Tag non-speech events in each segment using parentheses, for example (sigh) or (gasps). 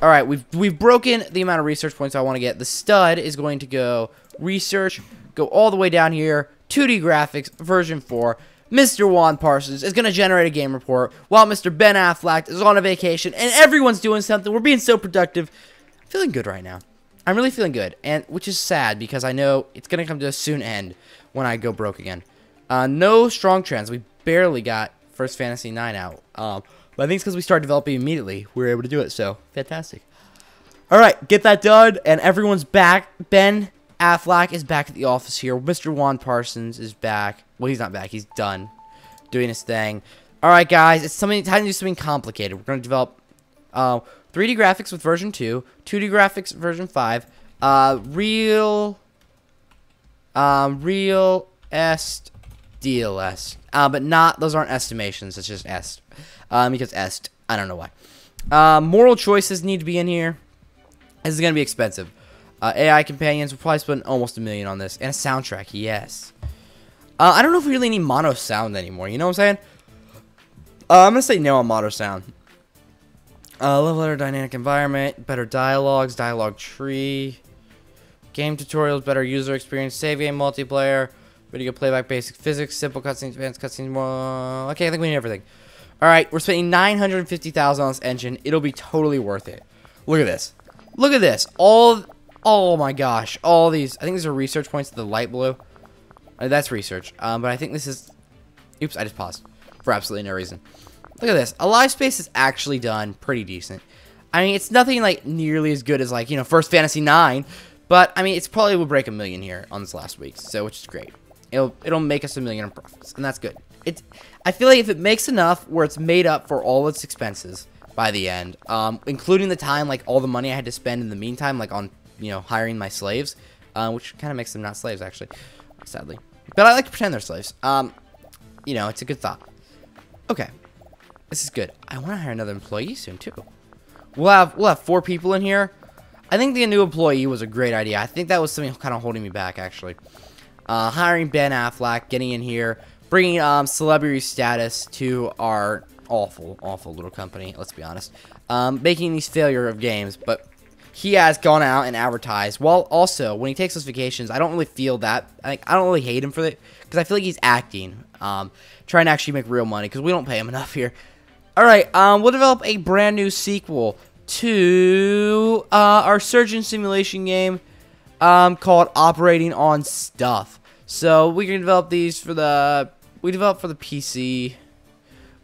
All right, we've we've broken the amount of research points I want to get. The stud is going to go research, go all the way down here, 2D graphics, version 4. Mr. Juan Parsons is going to generate a game report while Mr. Ben Affleck is on a vacation and everyone's doing something. We're being so productive. feeling good right now. I'm really feeling good, and which is sad because I know it's going to come to a soon end when I go broke again. Uh, no strong trends. We barely got First Fantasy 9 out. Um, but I think it's because we started developing immediately. We were able to do it, so fantastic. All right, get that done, and everyone's back. Ben Affleck is back at the office here. Mr. Juan Parsons is back. Well, he's not back. He's done doing his thing. All right, guys, it's something time to do something complicated. We're going to develop uh, 3D graphics with version 2, 2D graphics version 5, uh, real, um, real est DLS, uh, but not those aren't estimations. It's just est, um, because est. I don't know why. Uh, moral choices need to be in here. This is going to be expensive. Uh, AI companions, we'll probably spend almost a million on this. And a soundtrack, yes. Uh, I don't know if we really need mono sound anymore. You know what I'm saying? Uh, I'm going to say no on mono sound. Uh, level better dynamic environment, better dialogues, dialogue tree, game tutorials, better user experience, save game multiplayer, video playback, basic physics, simple cutscenes, advanced cutscenes, more. Okay, I think we need everything. All right, we're spending 950000 on this engine. It'll be totally worth it. Look at this. Look at this. All Oh my gosh, all these. I think these are research points. The light blue. Uh, that's research. Um, but I think this is. Oops, I just paused for absolutely no reason. Look at this. Alive Space is actually done pretty decent. I mean, it's nothing like nearly as good as like you know First Fantasy Nine, but I mean, it's probably will break a million here on this last week, so which is great. It'll it'll make us a million in profits, and that's good. It's. I feel like if it makes enough where it's made up for all its expenses by the end, um, including the time, like all the money I had to spend in the meantime, like on you know, hiring my slaves, uh, which kind of makes them not slaves, actually, sadly. But I like to pretend they're slaves. Um, you know, it's a good thought. Okay, this is good. I want to hire another employee soon too. We'll have we'll have four people in here. I think the new employee was a great idea. I think that was something kind of holding me back, actually. Uh, hiring Ben Affleck, getting in here, bringing um, celebrity status to our awful, awful little company. Let's be honest. Um, making these failure of games, but he has gone out and advertised. While also, when he takes those vacations, I don't really feel that. Like, I don't really hate him for it because I feel like he's acting, um, trying to actually make real money because we don't pay him (laughs) enough here. All right, um, we'll develop a brand new sequel to uh, our surgeon simulation game um, called Operating on Stuff. So we can develop these for the we developed for the PC.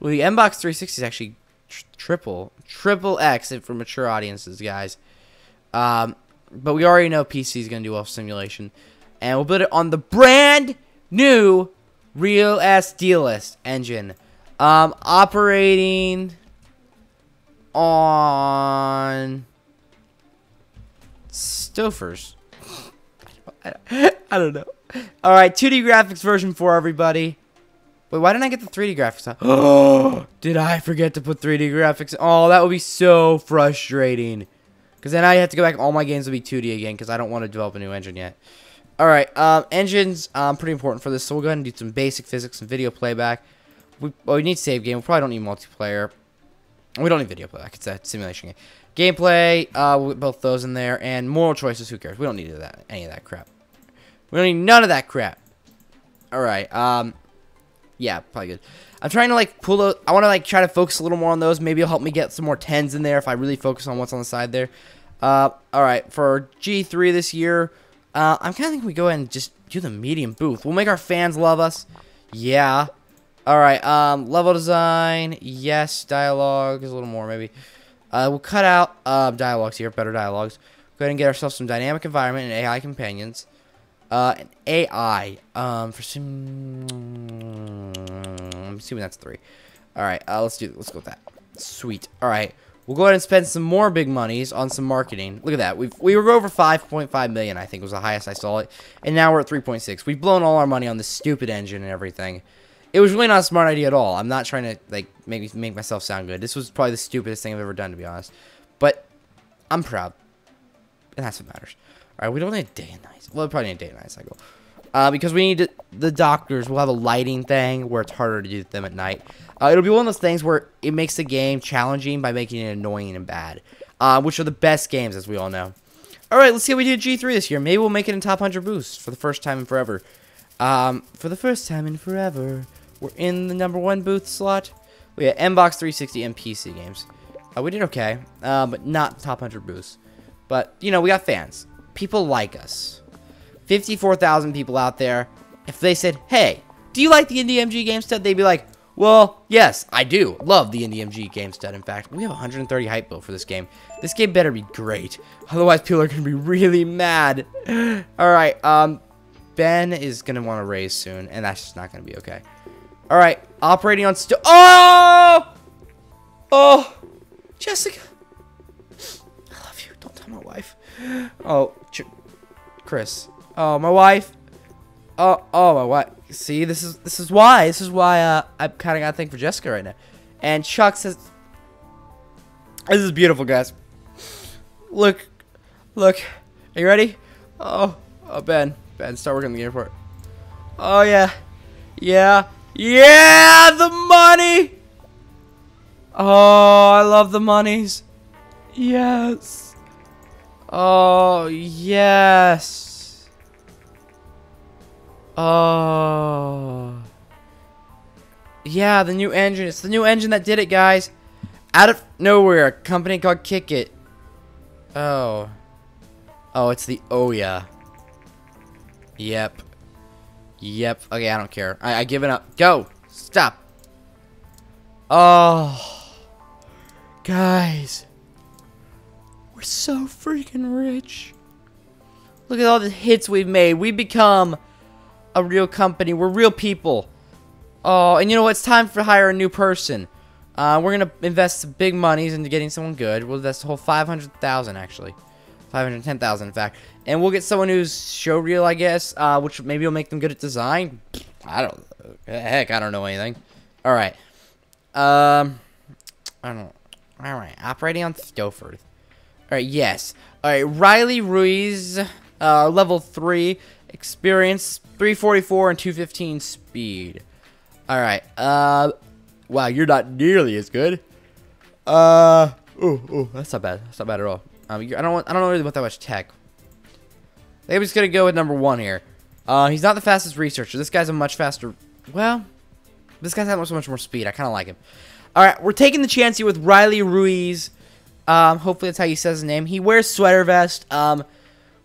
Well, the Xbox 360 is actually tr triple triple X for mature audiences, guys. Um, but we already know PC is going to do well simulation. And we'll build it on the brand new Real S DLS engine. Um, operating on Stofers. I don't know. All right, 2D graphics version for everybody. Wait, why didn't I get the 3D graphics? Oh, (gasps) did I forget to put 3D graphics? Oh, that would be so frustrating. Because then I have to go back. All my games will be 2D again because I don't want to develop a new engine yet. Alright, um, engines, um, pretty important for this. So we'll go ahead and do some basic physics and video playback. We, well, we need save game. We probably don't need multiplayer. We don't need video playback. It's a simulation game. Gameplay, uh, we'll both those in there. And moral choices, who cares? We don't need that, any of that crap. We don't need none of that crap. Alright, um, yeah, probably good. I'm trying to, like, pull those. I want to, like, try to focus a little more on those. Maybe it'll help me get some more 10s in there if I really focus on what's on the side there. Uh, all right, for G3 this year, uh, I'm kind of thinking we go ahead and just do the medium booth. We'll make our fans love us. Yeah. All right, um, level design, yes. Dialogue is a little more, maybe. Uh, we'll cut out uh, dialogues here, better dialogues. Go ahead and get ourselves some dynamic environment and AI companions. Uh, and AI, um, for some... I'm assuming that's three. All right, uh, let's do. Let's go with that. Sweet. All right. We'll go ahead and spend some more big monies on some marketing. Look at that. we we were over 5.5 million, I think was the highest I saw it. And now we're at 3.6. We've blown all our money on this stupid engine and everything. It was really not a smart idea at all. I'm not trying to like make me make myself sound good. This was probably the stupidest thing I've ever done, to be honest. But I'm proud. And that's what matters. Alright, we don't need a day and night. Well, probably need day and night cycle. Uh, because we need to, the doctors We'll have a lighting thing where it's harder to do them at night. Uh, it'll be one of those things where it makes the game challenging by making it annoying and bad. uh, which are the best games, as we all know. All right, let's see how we do at G3 this year. Maybe we'll make it in top 100 boosts for the first time in forever. Um, for the first time in forever, we're in the number one booth slot. We had Mbox 360 and PC games. Uh, we did okay, uh, but not top 100 boosts. But, you know, we got fans. People like us. 54,000 people out there. If they said, hey, do you like the IndieMG game stud? They'd be like, well, yes, I do. Love the IndieMG game stud. In fact, we have 130 hype bill for this game. This game better be great. Otherwise, people are going to be really mad. (gasps) All right, um, Ben is going to want to raise soon, and that's just not going to be okay. All right, operating on. Oh! Oh! Jessica. Oh, Ch Chris. Oh, my wife. Oh, oh, my wife. See, this is this is why. This is why uh, I kind of got to think for Jessica right now. And Chuck says, "This is beautiful, guys. Look, look. Are you ready? Oh, oh, Ben, Ben, start working in the airport. Oh yeah, yeah, yeah. The money. Oh, I love the monies. Yes. Oh yes. Oh. Yeah, the new engine. It's the new engine that did it, guys. Out of nowhere, a company called Kick It. Oh. Oh, it's the oh, Ouya. Yep. Yep. Okay, I don't care. I, I give it up. Go. Stop. Oh. Guys. So freaking rich. Look at all the hits we've made. We've become a real company. We're real people. Oh, and you know what? It's time to hire a new person. Uh, we're gonna invest some big monies into getting someone good. We'll invest a whole five hundred thousand, actually, five hundred ten thousand, in fact. And we'll get someone who's show real, I guess. Uh, which maybe will make them good at design. I don't. Heck, I don't know anything. All right. Um, I don't. All right, operating on Stoford. All right, yes. All right, Riley Ruiz, uh, level three, experience 344 and 215 speed. All right. Uh, wow, you're not nearly as good. Uh, oh, oh, that's not bad. That's not bad at all. Um, I don't want, I don't really want that much tech. Maybe just gonna go with number one here. Uh, he's not the fastest researcher. This guy's a much faster. Well, this guy's got so much more speed. I kind of like him. All right, we're taking the chance here with Riley Ruiz. Um, hopefully that's how he says his name. He wears sweater vest. Um,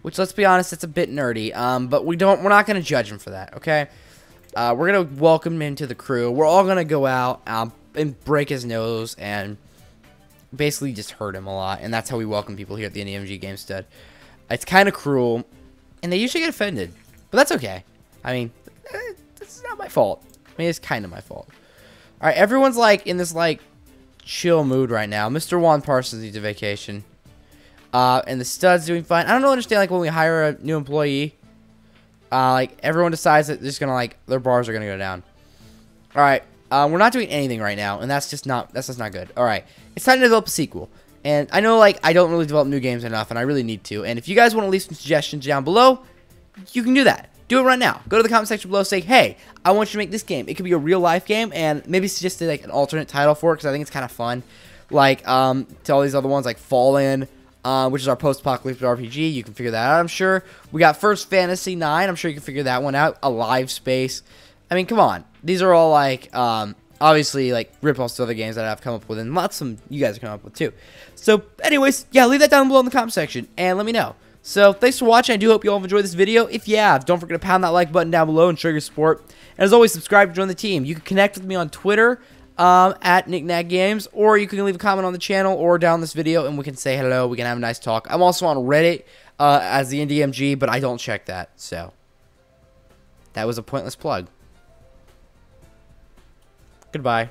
which let's be honest, it's a bit nerdy. Um, but we don't, we're not gonna judge him for that, okay? Uh, we're gonna welcome him into the crew. We're all gonna go out um, and break his nose and basically just hurt him a lot, and that's how we welcome people here at the IndieMG Gamestead. It's kind of cruel, and they usually get offended, but that's okay. I mean, eh, it's not my fault. I mean, it's kind of my fault. All right, everyone's like in this like chill mood right now. Mr. Juan Parsons needs a vacation. Uh, and the stud's doing fine. I don't understand, like, when we hire a new employee, uh, like, everyone decides that they're just gonna, like, their bars are gonna go down. Alright, uh, we're not doing anything right now, and that's just not, that's just not good. Alright, it's time to develop a sequel. And I know, like, I don't really develop new games enough, and I really need to. And if you guys want to leave some suggestions down below, you can do that. Do it right now. Go to the comment section below, say, hey, I want you to make this game. It could be a real-life game, and maybe suggest, like, an alternate title for it, because I think it's kind of fun. Like, um, to all these other ones, like Fallen, uh, which is our post-apocalyptic RPG. You can figure that out, I'm sure. We got First Fantasy 9. I'm sure you can figure that one out. Alive Space. I mean, come on. These are all, like, um, obviously, like, rip-offs to other games that I've come up with, and lots of them you guys have come up with, too. So, anyways, yeah, leave that down below in the comment section, and let me know. So, thanks for watching. I do hope you all enjoyed this video. If you have, don't forget to pound that like button down below and show your support. And as always, subscribe to join the team. You can connect with me on Twitter, um, at Nikc-Nack Games, or you can leave a comment on the channel or down this video, and we can say hello. We can have a nice talk. I'm also on Reddit uh, as the IndieMG, but I don't check that, so that was a pointless plug. Goodbye.